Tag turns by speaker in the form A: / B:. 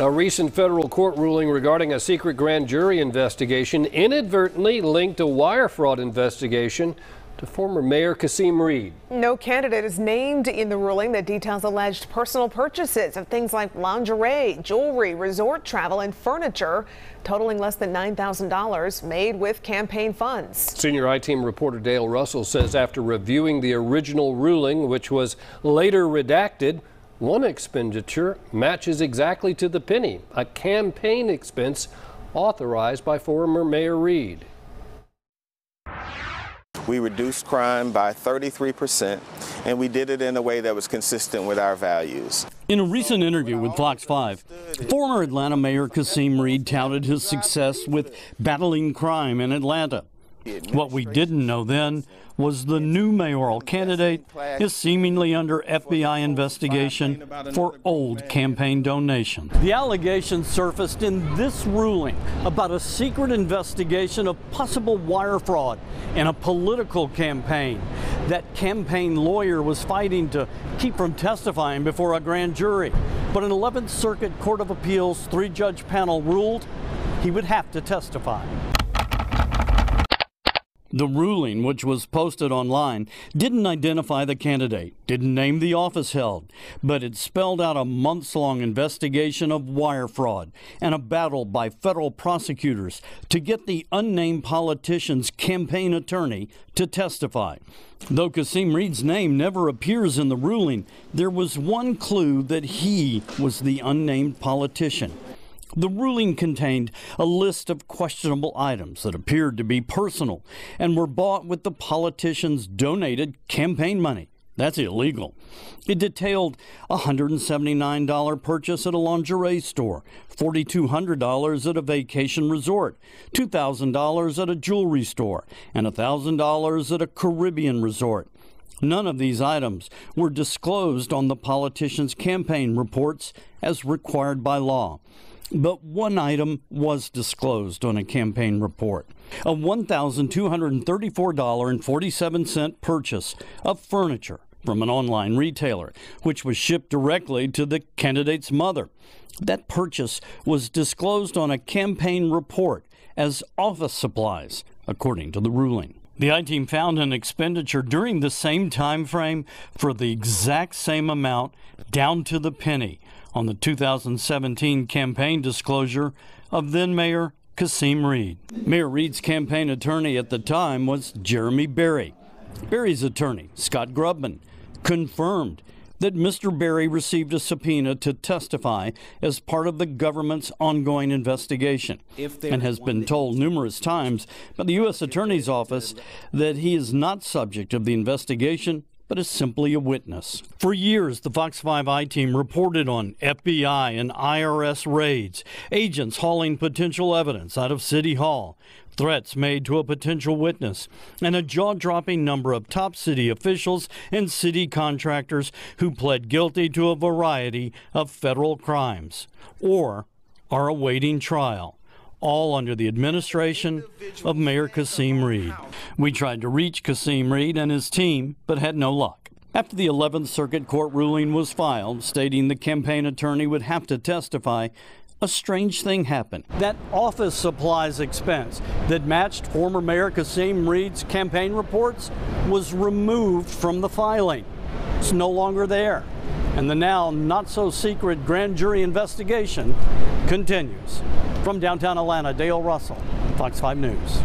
A: A recent federal court ruling regarding a secret grand jury investigation inadvertently linked a wire fraud investigation to former Mayor Kasim Reed.
B: No candidate is named in the ruling that details alleged personal purchases of things like lingerie, jewelry, resort travel, and furniture, totaling less than $9,000 made with campaign funds.
A: Senior I-Team reporter Dale Russell says after reviewing the original ruling, which was later redacted, one expenditure matches exactly to the penny, a campaign expense authorized by former Mayor Reed.
C: We reduced crime by 33%, and we did it in a way that was consistent with our values.
D: In a recent interview with Fox 5, former Atlanta Mayor Kasim Reed touted his success with battling crime in Atlanta. What we didn't know then was the new mayoral candidate is seemingly under FBI investigation for old campaign donations. The allegations surfaced in this ruling about a secret investigation of possible wire fraud in a political campaign. That campaign lawyer was fighting to keep from testifying before a grand jury. But an 11th Circuit Court of Appeals three judge panel ruled he would have to testify. The ruling, which was posted online, didn't identify the candidate, didn't name the office held, but it spelled out a months long investigation of wire fraud and a battle by federal prosecutors to get the unnamed politician's campaign attorney to testify. Though Kasim Reed's name never appears in the ruling, there was one clue that he was the unnamed politician. The ruling contained a list of questionable items that appeared to be personal and were bought with the politician's donated campaign money. That's illegal. It detailed a $179 purchase at a lingerie store, $4,200 at a vacation resort, $2,000 at a jewelry store, and $1,000 at a Caribbean resort. None of these items were disclosed on the politician's campaign reports as required by law. But one item was disclosed on a campaign report a $1,234.47 purchase of furniture from an online retailer, which was shipped directly to the candidate's mother. That purchase was disclosed on a campaign report as office supplies, according to the ruling. The I team found an expenditure during the same time frame for the exact same amount, down to the penny, on the 2017 campaign disclosure of then Mayor Kasim Reed. Mayor Reed's campaign attorney at the time was Jeremy Berry. Berry's attorney, Scott Grubman, confirmed that Mr. Berry received a subpoena to testify as part of the government's ongoing investigation and has been told numerous times by the U.S. Attorney's Office that he is not subject of the investigation but is simply a witness. For years, the Fox 5 I team reported on FBI and IRS raids, agents hauling potential evidence out of City Hall, threats made to a potential witness, and a jaw dropping number of top city officials and city contractors who pled guilty to a variety of federal crimes or are awaiting trial all under the administration of Mayor Kasim Reed. We tried to reach Kasim Reed and his team, but had no luck. After the 11th Circuit Court ruling was filed, stating the campaign attorney would have to testify, a strange thing happened. That office supplies expense that matched former Mayor Kasim Reed's campaign reports was removed from the filing. It's no longer there. And the now not so secret grand jury investigation continues. From downtown Atlanta, Dale Russell, Fox 5 News.